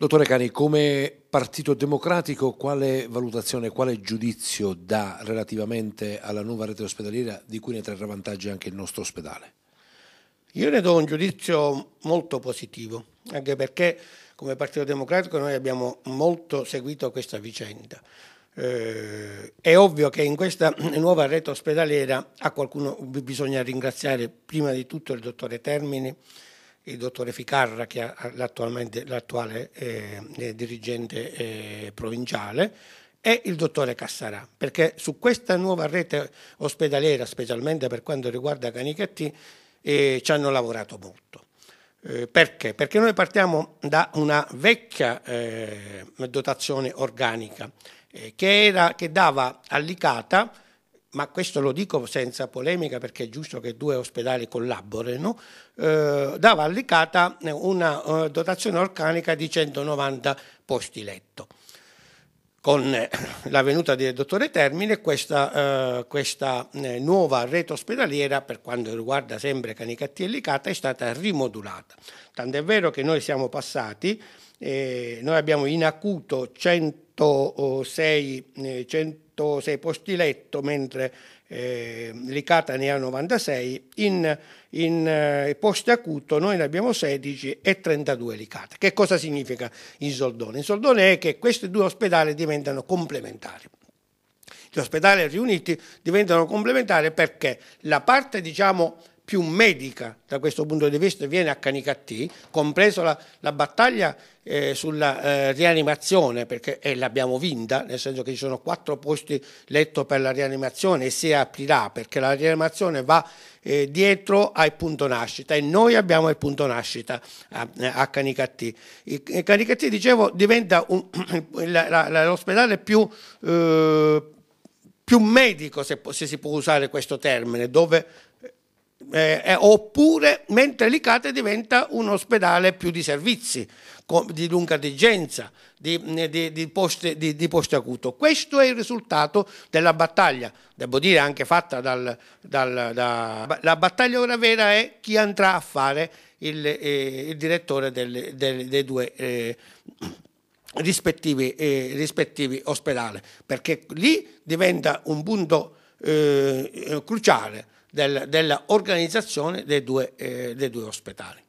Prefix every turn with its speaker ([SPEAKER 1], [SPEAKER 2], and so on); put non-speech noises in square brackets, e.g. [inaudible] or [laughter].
[SPEAKER 1] Dottore Cani, come Partito Democratico quale valutazione, quale giudizio dà relativamente alla nuova rete ospedaliera di cui ne trarrà vantaggio anche il nostro ospedale?
[SPEAKER 2] Io ne do un giudizio molto positivo, anche perché come Partito Democratico noi abbiamo molto seguito questa vicenda. Eh, è ovvio che in questa nuova rete ospedaliera a qualcuno bisogna ringraziare prima di tutto il dottore Termini, il dottore Ficarra che è l'attuale eh, eh, dirigente eh, provinciale e il dottore Cassarà, perché su questa nuova rete ospedaliera, specialmente per quanto riguarda Canichetti, eh, ci hanno lavorato molto. Eh, perché? Perché noi partiamo da una vecchia eh, dotazione organica che, era, che dava all'ICATA ma questo lo dico senza polemica perché è giusto che due ospedali collaborino, eh, dava all'ICATA una uh, dotazione organica di 190 posti letto. Con eh, [coughs] la venuta del dottore Termine questa, eh, questa eh, nuova rete ospedaliera per quanto riguarda sempre Canicatti e Licata è stata rimodulata. Tant'è vero che noi siamo passati, eh, noi abbiamo in acuto 106, 100 106 posti letto, mentre eh, l'Icata ne ha 96, in, in eh, posti acuto noi ne abbiamo 16 e 32 l'Icata. Che cosa significa in soldone? In soldone è che questi due ospedali diventano complementari. Gli ospedali riuniti diventano complementari perché la parte diciamo più medica da questo punto di vista viene a Canicattì, compreso la, la battaglia eh, sulla eh, rianimazione, perché eh, l'abbiamo vinta, nel senso che ci sono quattro posti letto per la rianimazione e si aprirà, perché la rianimazione va eh, dietro al punto nascita e noi abbiamo il punto nascita a, a Canicattì. Canicattì, dicevo, diventa [coughs] l'ospedale più eh, più medico, se, se, si può usare questo termine, dove eh, eh, oppure mentre l'Icate diventa un ospedale più di servizi, di lunga degenza, di, di, di, post, di, di post acuto. Questo è il risultato della battaglia, devo dire anche fatta dal, dal da, la battaglia ora vera è chi andrà a fare il, eh, il direttore del, del, dei due eh, rispettivi, eh, rispettivi ospedali, perché lì diventa un punto eh, cruciale del, dell'organizzazione dei due, eh, dei due ospedali.